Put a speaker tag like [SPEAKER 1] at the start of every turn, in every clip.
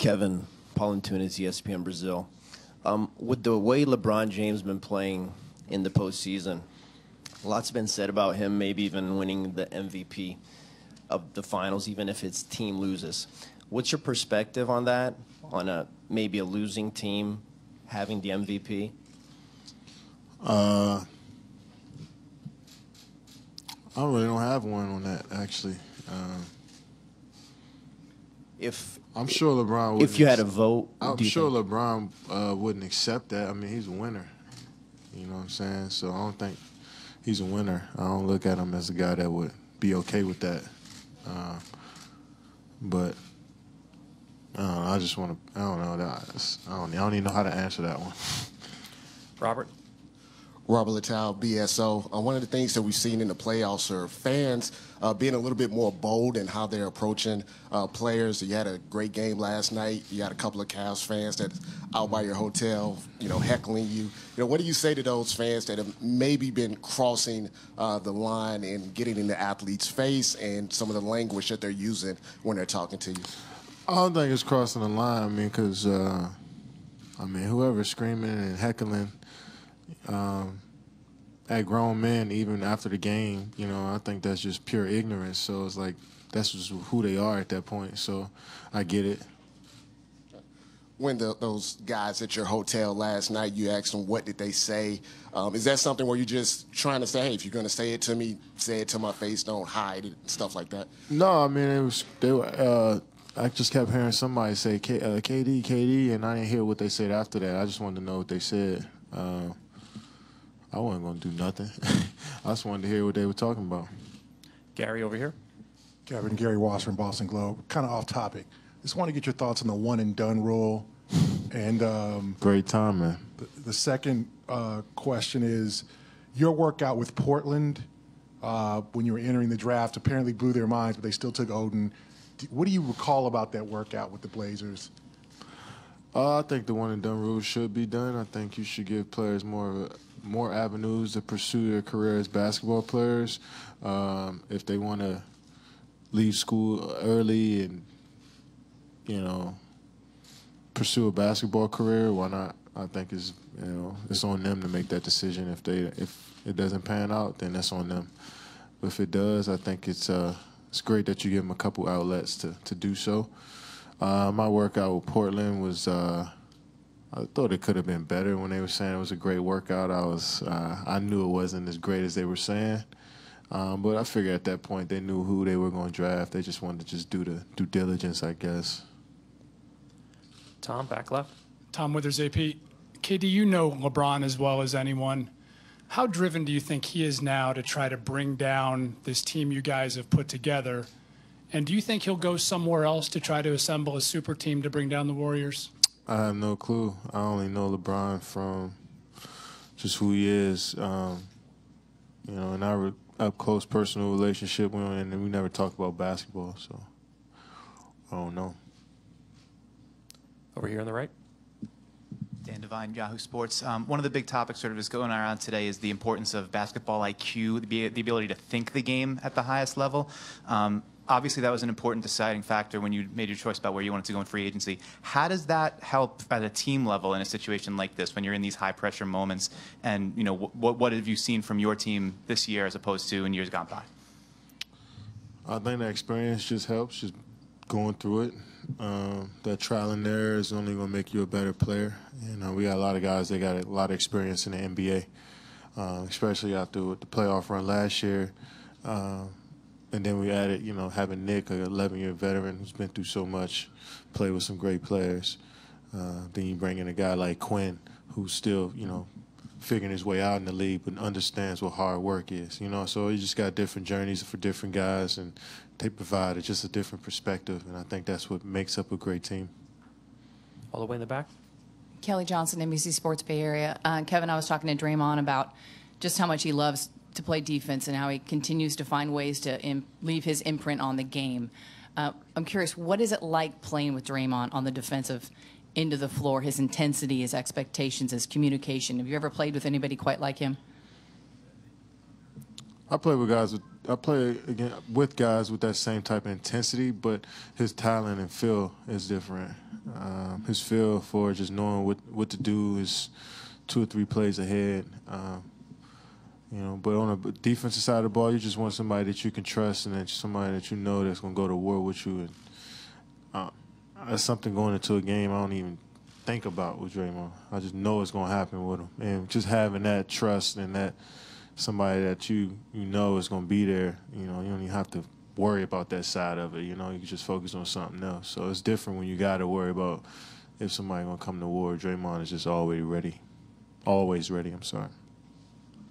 [SPEAKER 1] Kevin, Paul Antunes, ESPN Brazil. Um, with the way LeBron James been playing in the postseason, lots been said about him, maybe even winning the MVP of the finals, even if his team loses. What's your perspective on that? On a maybe a losing team having the MVP?
[SPEAKER 2] Uh, I really don't have one on that actually. Um,
[SPEAKER 1] if
[SPEAKER 2] I'm sure LeBron, Would
[SPEAKER 1] if you had a vote,
[SPEAKER 2] I'm sure think? LeBron uh, wouldn't accept that. I mean, he's a winner. You know what I'm saying? So I don't think he's a winner. I don't look at him as a guy that would be okay with that. Uh, but I, know, I just want to. I don't know. I don't. I don't even know how to answer that one.
[SPEAKER 3] Robert.
[SPEAKER 4] Robert Littal, BSO. Uh, one of the things that we've seen in the playoffs are fans uh, being a little bit more bold in how they're approaching uh, players. You had a great game last night. You had a couple of Cavs fans that out by your hotel, you know, heckling you. You know, what do you say to those fans that have maybe been crossing uh, the line and getting in the athlete's face and some of the language that they're using when they're talking to you?
[SPEAKER 2] I don't think it's crossing the line. I mean, because uh, I mean, whoever's screaming and heckling um, at grown men, even after the game, you know, I think that's just pure ignorance. So it's like that's just who they are at that point. So I get it.
[SPEAKER 4] When the, those guys at your hotel last night, you asked them what did they say. Um, is that something where you're just trying to say, hey, if you're going to say it to me, say it to my face, don't hide it, stuff like that?
[SPEAKER 2] No, I mean it was they were. Uh, I just kept hearing somebody say K, uh, KD, KD, and I didn't hear what they said after that. I just wanted to know what they said. Uh, I wasn't going to do nothing. I just wanted to hear what they were talking about.
[SPEAKER 3] Gary over here.
[SPEAKER 5] Kevin, Gary Washburn from Boston Globe. Kind of off topic. Just want to get your thoughts on the one and done rule. And um,
[SPEAKER 2] great time, man.
[SPEAKER 5] The, the second uh, question is your workout with Portland uh, when you were entering the draft apparently blew their minds, but they still took Oden. What do you recall about that workout with the Blazers?
[SPEAKER 2] Uh, I think the one and done rule should be done. I think you should give players more more avenues to pursue their career as basketball players. Um, if they want to leave school early and you know pursue a basketball career, why not? I think it's you know it's on them to make that decision. If they if it doesn't pan out, then that's on them. If it does, I think it's uh it's great that you give them a couple outlets to to do so. Uh, my workout with Portland was. Uh, I thought it could have been better when they were saying it was a great workout. I was, uh, I knew it wasn't as great as they were saying, um, but I figured at that point they knew who they were going to draft. They just wanted to just do the due diligence, I guess.
[SPEAKER 3] Tom, back left.
[SPEAKER 6] Tom Withers, AP. KD, you know LeBron as well as anyone. How driven do you think he is now to try to bring down this team you guys have put together? And do you think he'll go somewhere else to try to assemble a super team to bring down the Warriors?
[SPEAKER 2] I have no clue. I only know LeBron from just who he is. Um, you know, in our up close personal relationship, and we never talk about basketball, so I don't know.
[SPEAKER 3] Over here on the right.
[SPEAKER 7] Dan Devine, Yahoo Sports. Um, one of the big topics sort of is going around today is the importance of basketball IQ, the, the ability to think the game at the highest level. Um, obviously that was an important deciding factor when you made your choice about where you wanted to go in free agency. How does that help at a team level in a situation like this when you're in these high pressure moments? And you know, what what have you seen from your team this year as opposed to in years gone by?
[SPEAKER 2] I think the experience just helps, just going through it. Um, that trial and error is only going to make you a better player. You know, we got a lot of guys that got a lot of experience in the NBA, uh, especially after the playoff run last year. Uh, and then we added, you know, having Nick, an 11 year veteran who's been through so much, play with some great players. Uh, then you bring in a guy like Quinn, who's still, you know, figuring his way out in the league, but understands what hard work is. You know, so you just got different journeys for different guys, and they provide just a different perspective, and I think that's what makes up a great team.
[SPEAKER 3] All the way in the back.
[SPEAKER 8] Kelly Johnson, NBC Sports Bay Area. Uh, Kevin, I was talking to Draymond about just how much he loves to play defense and how he continues to find ways to leave his imprint on the game. Uh, I'm curious, what is it like playing with Draymond on the defensive end of the floor? His intensity, his expectations, his communication. Have you ever played with anybody quite like him?
[SPEAKER 2] I play with guys with I play again with guys with that same type of intensity, but his talent and feel is different. Um, his feel for just knowing what what to do is two or three plays ahead. Um, you know, but on the defensive side of the ball, you just want somebody that you can trust and that somebody that you know that's going to go to war with you. And uh, that's something going into a game I don't even think about with Draymond. I just know it's going to happen with him, and just having that trust and that somebody that you you know is going to be there. You know, you don't even have to worry about that side of it. You know, you can just focus on something else. So it's different when you got to worry about if somebody going to come to war. Draymond is just always ready, always ready. I'm sorry.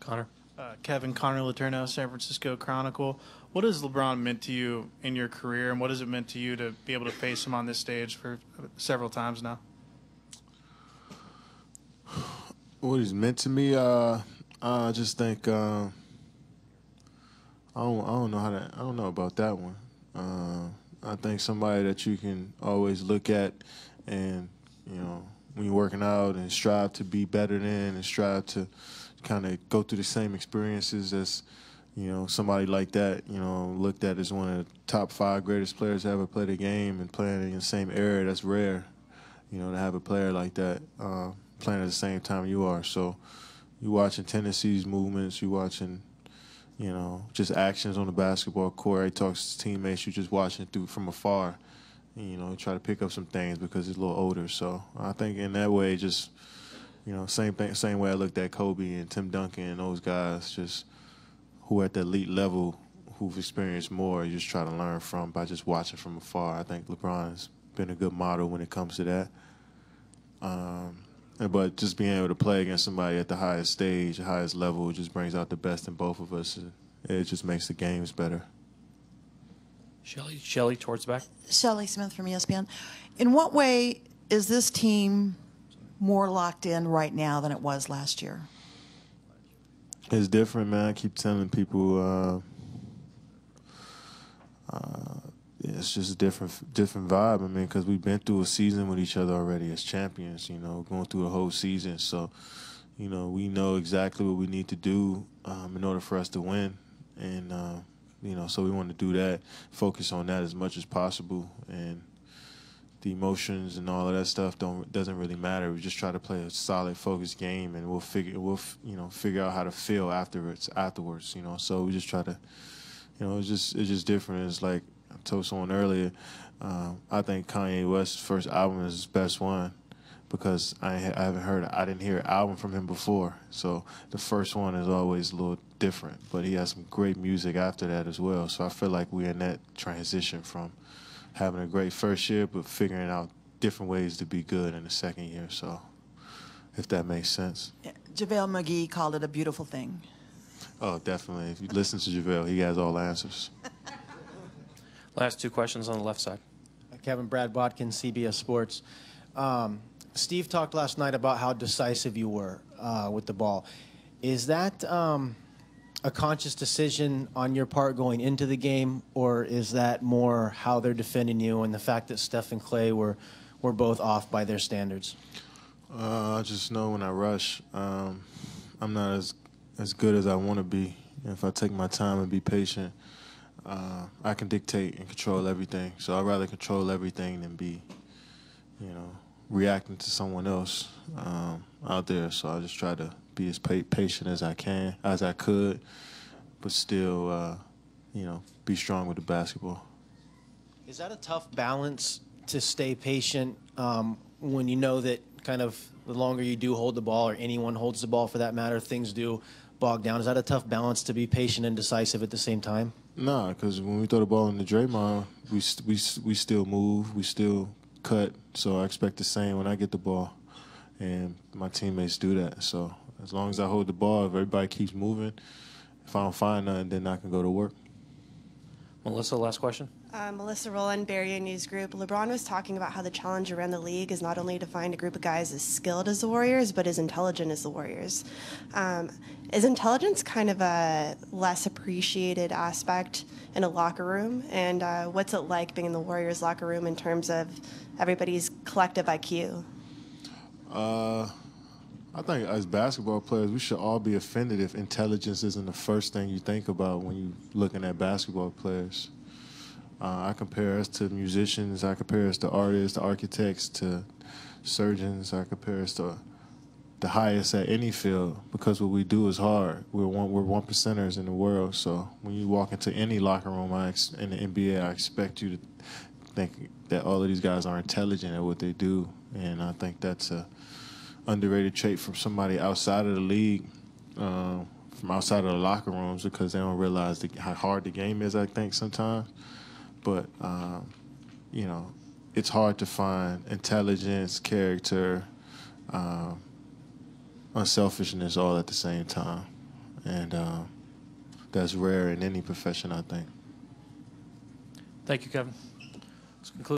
[SPEAKER 3] Connor.
[SPEAKER 9] Uh, Kevin Connor Letourneau, San Francisco Chronicle. What has LeBron meant to you in your career, and what has it meant to you to be able to face him on this stage for several times now?
[SPEAKER 2] What he's meant to me, uh, I just think uh, I don't I don't know how to I don't know about that one. Uh, I think somebody that you can always look at, and you know when you're working out and strive to be better than and strive to kind of go through the same experiences as you know somebody like that you know looked at as one of the top five greatest players to ever play the game and playing in the same era that's rare you know to have a player like that uh, playing at the same time you are. So you watching tendencies movements you watching you know just actions on the basketball court. He talks to teammates You're just watching through from afar. You know try to pick up some things because he's a little older. So i think in that way just you know, same thing, same way I looked at Kobe and Tim Duncan and those guys, just who at the elite level, who've experienced more, you just try to learn from by just watching from afar. I think LeBron's been a good model when it comes to that. Um, but just being able to play against somebody at the highest stage, the highest level, just brings out the best in both of us. It just makes the games better.
[SPEAKER 3] Shelley, Shelley towards the back.
[SPEAKER 10] Shelley Smith from ESPN. In what way is this team more locked in right now than it was last year?
[SPEAKER 2] It's different, man. I keep telling people, uh, uh, it's just a different, different vibe. I mean, because we've been through a season with each other already as champions. You know, going through a whole season, so you know we know exactly what we need to do um, in order for us to win, and uh, you know, so we want to do that, focus on that as much as possible, and the emotions and all of that stuff don't doesn't really matter. We just try to play a solid, focused game, and we'll figure we'll you know figure out how to feel afterwards. Afterwards, you know. So we just try to, you know, it's just it's just different. It's like I told someone earlier. Um, I think Kanye West's first album is his best one because I, I haven't heard I didn't hear an album from him before. So the first one is always a little different, but he has some great music after that as well. So I feel like we're in that transition from having a great first year, but figuring out different ways to be good in the second year. So, if that makes sense.
[SPEAKER 10] Yeah. JaVale McGee called it a beautiful thing.
[SPEAKER 2] Oh, definitely. If you listen to JaVale, he has all the answers.
[SPEAKER 3] Last two questions on the left side.
[SPEAKER 1] Kevin Brad Botkin, CBS Sports. Um, Steve talked last night about how decisive you were uh, with the ball. Is that um, a conscious decision on your part going into the game, or is that more how they're defending you and the fact that Steph and Klay were were both off by their standards?
[SPEAKER 2] Uh, I just know when I rush, um, I'm not as as good as I want to be. If I take my time and be patient, uh, I can dictate and control everything. So I'd rather control everything than be, you know, reacting to someone else um, out there. So I just try to be as pa- patient as I can, as I could, but still, uh, you know, be strong with the basketball.
[SPEAKER 1] Is that a tough balance to stay patient um, when you know that kind of the longer you do hold the ball, or anyone holds the ball for that matter, things do bog down? Is that a tough balance to be patient and decisive at the same time?
[SPEAKER 2] Nah, because when we throw the ball in the Draymond, we we we still move, we still cut. So I expect the same when I get the ball, and my teammates do that. So as long as I hold the ball, if everybody keeps moving, if I don't find nothing, then I can go to work.
[SPEAKER 3] Melissa, last question.
[SPEAKER 11] Uh, Melissa Rohlin, Barrier News Group. LeBron was talking about how the challenge around the league is not only to find a group of guys as skilled as the Warriors, but as intelligent as the Warriors. Um, is intelligence kind of a less appreciated aspect in a locker room? And uh, what's it like being in the Warriors locker room in terms of everybody's collective IQ?
[SPEAKER 2] Uh, I think as basketball players, we should all be offended if intelligence isn't the first thing you think about when you're looking at basketball players. Uh, I compare us to musicians. I compare us to artists, to architects, to surgeons. I compare us to the highest at any field because what we do is hard. We're one we're one percenters in the world. So when you walk into any locker room I ex- in the NBA, I expect you to think that all of these guys are intelligent at what they do, and I think that's a underrated trait from somebody outside of the league, um, from outside of the locker rooms, because they don't realize the, how hard the game is. I think sometimes, but um, you know, it's hard to find intelligence, character. Um, unselfishness all at the same time. And um, that's rare in any profession, I think.
[SPEAKER 3] Thank you, Kevin.